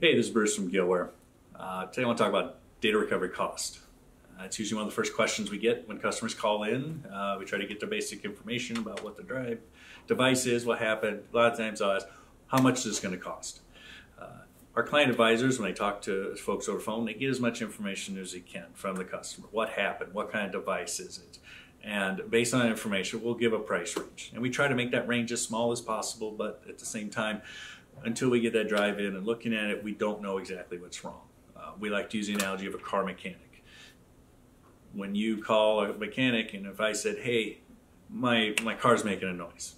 Hey, this is Bruce from Gillware. Uh, today I want to talk about data recovery cost. Uh, it's usually one of the first questions we get when customers call in. Uh, we try to get their basic information about what the drive device is, what happened. A lot of times I'll ask, how much is this going to cost? Uh, our client advisors, when they talk to folks over phone, they get as much information as they can from the customer. What happened? What kind of device is it? And based on that information, we'll give a price range. And we try to make that range as small as possible, but at the same time, until we get that drive in and looking at it, we don't know exactly what's wrong. Uh, we like to use the analogy of a car mechanic. When you call a mechanic, and if I said, "Hey, my my car's making a noise,"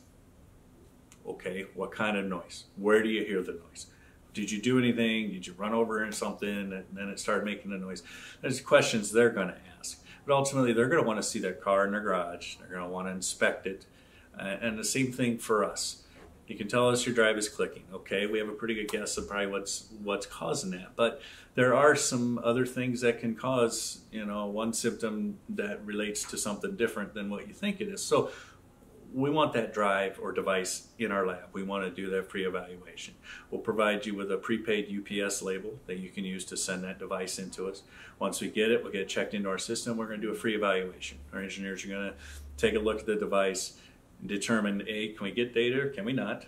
okay, what kind of noise? Where do you hear the noise? Did you do anything? Did you run over something and then it started making the noise? There's questions they're going to ask, but ultimately they're going to want to see that car in their garage. They're going to want to inspect it, and the same thing for us you can tell us your drive is clicking. Okay, we have a pretty good guess of probably what's what's causing that. But there are some other things that can cause, you know, one symptom that relates to something different than what you think it is. So we want that drive or device in our lab. We want to do that free evaluation. We'll provide you with a prepaid UPS label that you can use to send that device into us. Once we get it, we'll get it checked into our system. We're going to do a free evaluation. Our engineers are going to take a look at the device, determine A, can we get data can we not?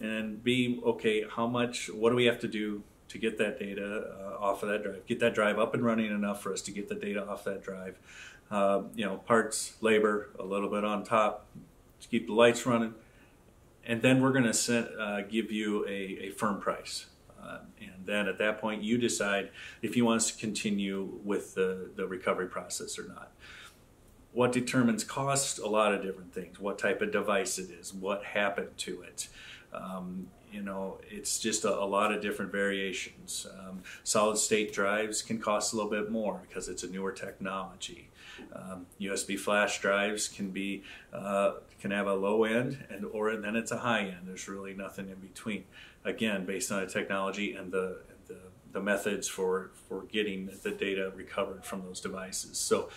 And B, okay, how much, what do we have to do to get that data uh, off of that drive? Get that drive up and running enough for us to get the data off that drive. Uh, you know, parts, labor, a little bit on top to keep the lights running. And then we're going to uh, give you a, a firm price. Uh, and then at that point, you decide if you want us to continue with the, the recovery process or not. What determines cost? A lot of different things. What type of device it is, what happened to it. Um, you know, it's just a, a, lot of different variations. Um, solid state drives can cost a little bit more because it's a newer technology. Um, USB flash drives can be uh, can have a low end and or then it's a high end. There's really nothing in between. Again, based on the technology and the the, the methods for for getting the data recovered from those devices. So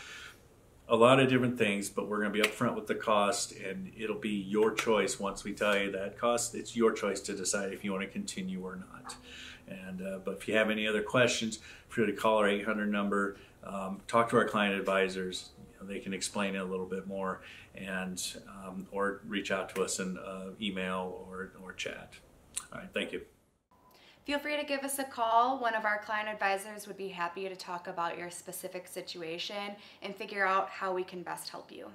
a lot of different things, but we're going to be upfront with the cost, and it'll be your choice once we tell you that cost. It's your choice to decide if you want to continue or not. And uh, but if you have any other questions, feel free to call our 800 number. Um, talk to our client advisors. You know, they can explain it a little bit more, and um, or reach out to us in uh, email or or chat. All right, thank you. Feel free to give us a call. One of our client advisors would be happy to talk about your specific situation and figure out how we can best help you.